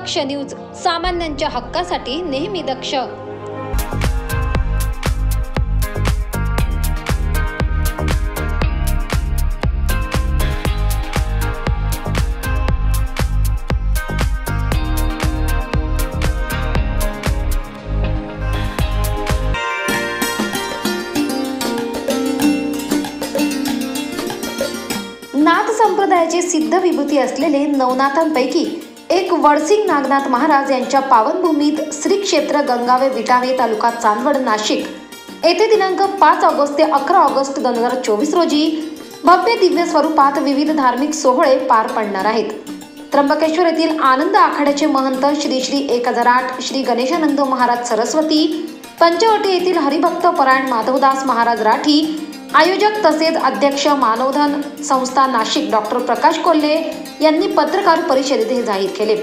दक्ष news सामान्यांच्या हक्कासाठी नेहमी दक्ष. नाथ संप्रदायाचे सिद्ध विभूती असलेले नवनाथांपैकी एक वडसिंग नागनाथ महाराज यांच्या पावनभूमीत श्री क्षेत्र गंगावे विटावे तालुका चांदवड नाशिक. येथे दिनांक पाच ऑगस्ट ते अकरा ऑगस्ट दोन हजार चोवीस रोजी भव्य दिव्य स्वरूपात विविध धार्मिक सोहळे पार पडणार आहेत. त्र्यंबकेश्वर येथील आनंद आखाड्याचे महंत श्री श्री एक हजार आठ श्री गणेशानंद महाराज सरस्वती पंचवटी येथील हरिभक्त परायण माधवदास महाराज राठी आयोजक तसेच अध्यक्ष मानवधन संस्था नाशिक डॉक्टर प्रकाश कोल्हे यांनी पत्रकार परिषदेत हे जाहीर केले.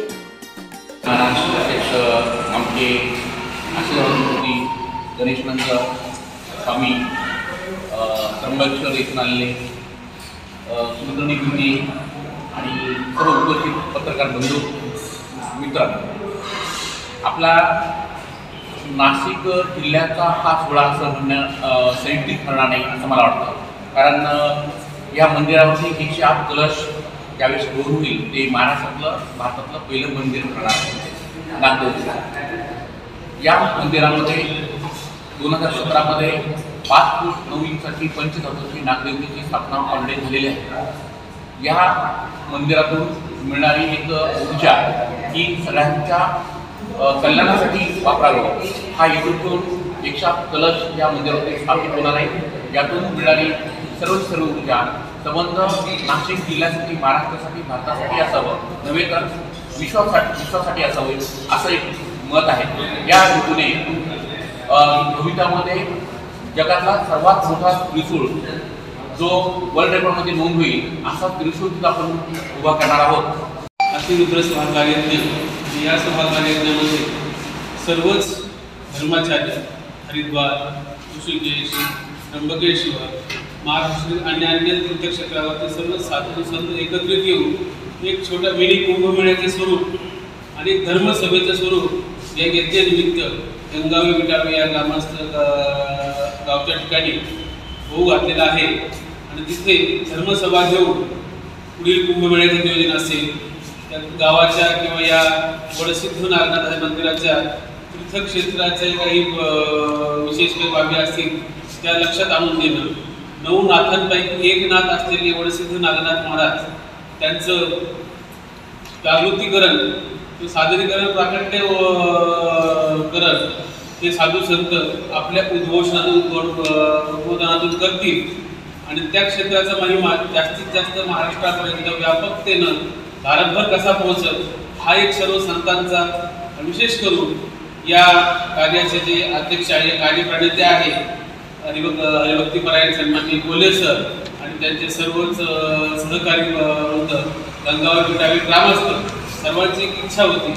आमचे आशीर्वाद स्वामी त्र्यंबकेश्वर येथून आलेले आणि सर्व उपस्थित पत्रकार बंधू मित्र आपला नाशिक जिल्ह्याचा हा सोहळा असं म्हणणं अ, संयुक्तिक ठरणार नाही असं मला वाटतं. कारण या मंदिरावरती एकशे आठ कलश त्यावेळेस रोड होईल. ते महाराष्ट्रातलं भारतातलं पहिलं मंदिर ठरणार नागदेवचं या मंदिरामध्ये दोन हजार सतरामध्ये पाच फूट नऊ इंचाची पंचतत्वाची नागदेवतेची स्थापना ऑलरेडी झालेली आहे. या मंदिरातून मिळणारी एक ऊर्जा ही सगळ्यांच्या कल्याणासाठी वापरावी. हा हेतूतून एकशा कलश या मंदिरामध्ये स्थापित होणार आहे. यातून मिळणारी सर्व सर्व ऊर्जा संबंध नाशिक जिल्ह्यासाठी महाराष्ट्रासाठी भारतासाठी असावं. नव्हे तर विश्वासाठी विश्वासाठी असावं असं एक मत आहे. या हेतूने अ, जगातला सर्वात मोठा त्रिसूळ जो वर्ल्ड रेकॉर्डमध्ये नोंद होईल असा त्रिसूळ तिथं आपण उभा करणार आहोत. अतिरुद्र सहकार्यज्ञ या सहकार्यज्ञामध्ये सर्वच धर्माचार्य हरिद्वार ऋषिकेश त्र्यंबकेश्वर महाराष्ट्र आणि अन्य तीर्थक्षेत्रावरती सर्व साधू संत एकत्रित येऊन एक छोटा मिनी कुंभमेळ्याचे स्वरूप आणि धर्मसभेचं स्वरूप या यज्ञनिमित्त गंगावी विटावे या ग्रामस्थ गावच्या ठिकाणी होऊ घातलेला आहे. आणि तिथे धर्मसभा घेऊन पुढील कुंभमेळ्याचे नियोजन असेल त्या गावाच्या किंवा या वडसिद्ध नागनाथ मंदिराच्या तीर्थक्षेत्राच्या काही विशेष काही बाबी असतील त्या लक्षात आणून देणं. नऊ नाथांपैकी एक नाथ असलेले वडसिद्ध नागनाथ महाराज त्यांचं जागृतीकरण किंवा सादरीकरण प्राकट्य करण हे साधू संत आपल्या उद्घोषणातून उद्बोधनातून करतील. आणि त्या क्षेत्राचा महिमा जास्तीत जास्त महाराष्ट्रापर्यंत व्यापकतेनं भारतभर कसा पोहोचल हा एक सर्व संतांचा विशेष करून या कार्याचे जे अध्यक्ष आहे कार्यप्रणेते आहे हरिभक्त हरिभक्ती परायण सन्माननीय कोल्हे सर आणि त्यांचे सर्वच सहकारी होतं गंगावर विटावे ग्रामस्थ सर्वांची इच्छा होती.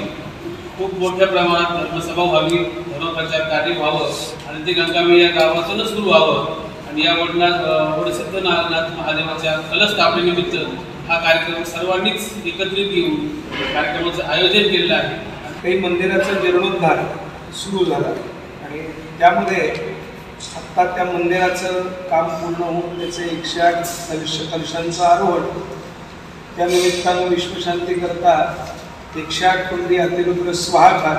खूप मोठ्या प्रमाणात धर्मसभा व्हावी धर्मप्रचार कार्य व्हावं आणि ते गंगावे या गावातूनच सुरू व्हावं. आणि या वडना वडसिद्ध नागनाथ महादेवाच्या कलस्थापनेनिमित्त हा कार्यक्रम सर्वांनीच एकत्रित येऊन कार्यक्रमाचं आयोजन केलेलं आहे. काही मंदिराचा जीर्णोद्धार सुरू झाला आणि त्यामध्ये आत्ता त्या मंदिराचं काम पूर्ण होऊन त्याचे एकशे आठ कलश कलशांचं आरोहण त्या निमित्तानं विश्वशांती करता एकशे आठ कुंडी अतिरुद्र स्वाहाकार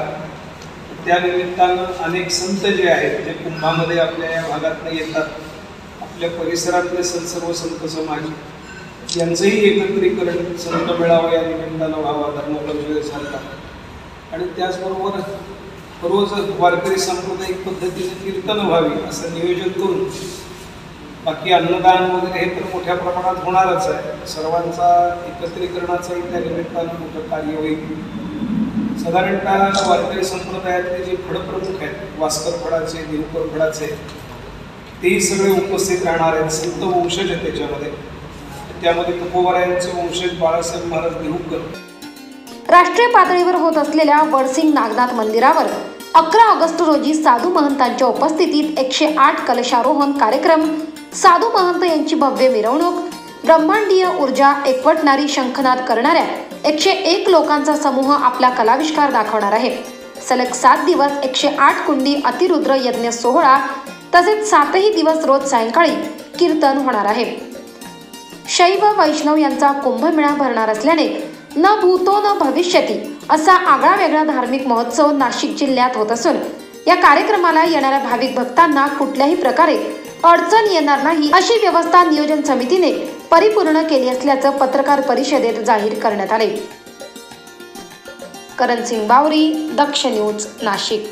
त्या निमित्तानं अनेक संत जे आहेत जे कुंभामध्ये आपल्या या भागातनं येतात आपल्या परिसरातले संत सर्व संत समाज यांचंही एकत्रीकरण संत मेळावा या निमित्तानं व्हावा धर्मपरिषदेसारखा आणि त्याचबरोबर रोज वारकरी सांप्रदायिक पद्धतीने कीर्तन व्हावी असं नियोजन करून बाकी अन्नदान वगैरे हे तर मोठ्या प्रमाणात होणारच आहे. सर्वांचा एकत्रीकरणाचाही त्या निमित्तानं मोठं कार्य होईल. साधारणतः वारकरी संप्रदायातले जे फडप्रमुख आहेत वास्कर फडाचे देवकर फडाचे तेही सगळे उपस्थित राहणार आहेत. संत वंशज आहेत त्याच्यामध्ये. त्यामध्ये तुकोबारायांचे वंशज बाळासाहेब महाराज देहूकर राष्ट्रीय पातळीवर होत असलेल्या वडसिंग नागनाथ मंदिरावर अकरा ऑगस्ट रोजी साधू महंतांच्या उपस्थितीत एकशे आठ कलशारोहण कार्यक्रम. साधू महंत यांची भव्य मिरवणूक. ब्रह्मांडीय ऊर्जा एकवटणारी शंखनाद करणाऱ्या एकशे एक लोकांचा समूह आपला कलाविष्कार दाखवणार आहे. सलग सात दिवस एकशे आठ कुंडी अतिरुद्र यज्ञ सोहळा तसेच सातही दिवस रोज सायंकाळी कीर्तन होणार आहे. शैव वैष्णव यांचा कुंभमेळा भरणार असल्याने न भूतो न भविष्यती असा आगळा वेगळा धार्मिक महोत्सव नाशिक जिल्ह्यात होत असून या कार्यक्रमाला येणाऱ्या भाविक भक्तांना कुठल्याही प्रकारे अडचण येणार नाही अशी व्यवस्था नियोजन समितीने परिपूर्ण केली असल्याचं पत्रकार परिषदेत जाहीर करण्यात आले. करण सिंग बावरी दक्ष न्यूज नाशिक.